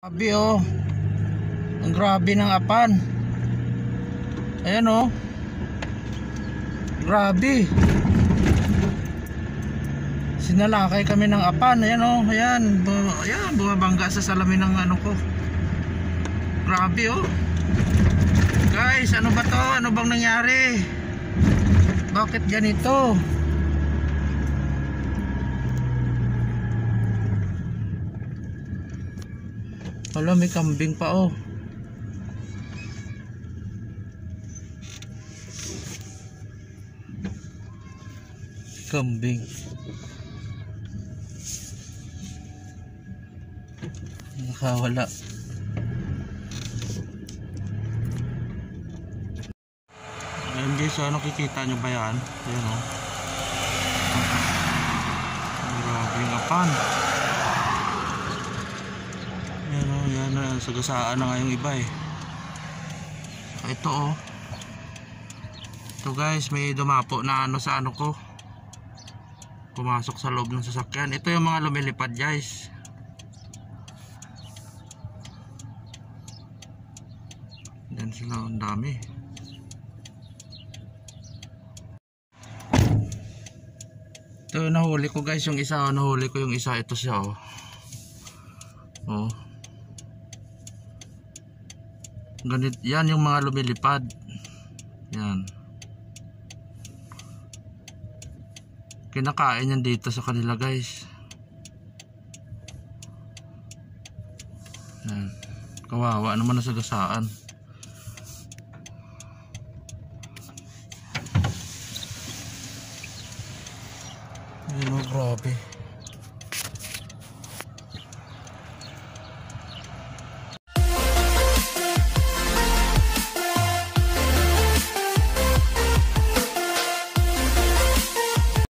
Grabe oh. Ang grabe ng apan. Ayan oh. Grabe. Sinalakay kami ng apan. Ayan oh. Ayan. Bu ayan. Bumabangga sa salamin ng ano ko. Grabe oh. Guys, ano ba to? Ano bang nangyari? Bakit ganito? Wala, may kambing pa oh. Kambing. Nakawala. Ayan guys, so, ano kikita nyo ba yan? Ayan oh. Grabe nga pan. Yan o, yan o, sagasaan na nga yung iba eh. Ito oh. Ito guys, may dumapo na ano sa ano ko. Pumasok sa loob ng sasakyan. Ito yung mga lumilipad guys. Yan sila, ang dami. Ito nahuli ko guys, yung isa, oh, nahuli ko yung isa, ito siya oh. Oh ganit yan yung mga lumilipad. Yan. Kinakain yan dito sa kanila guys. Yan. Kawawa naman na sagasaan. Yun oh grabe.